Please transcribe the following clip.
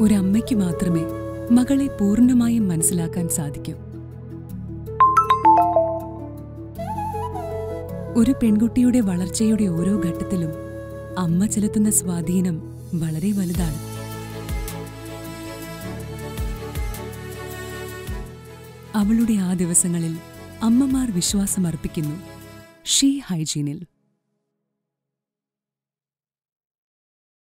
ഒരമ്മയ്ക്ക് മാത്രമേ മകളെ പൂർണമായും മനസ്സിലാക്കാൻ സാധിക്കൂ. ഒരു പെൺകുട്ടിയുടെ വളർച്ചയുടെ ഓരോ ഘട്ടത്തിലും അമ്മ ചെലുത്തുന്ന സ്വാധീനം വളരെ വലുതാണ്. അവളുടെ ആ ദിവസങ്ങളിൽ അമ്മമാർ വിശ്വാസമർപ്പിക്കുന്നു. ഷീ ഹൈജീനിൽ.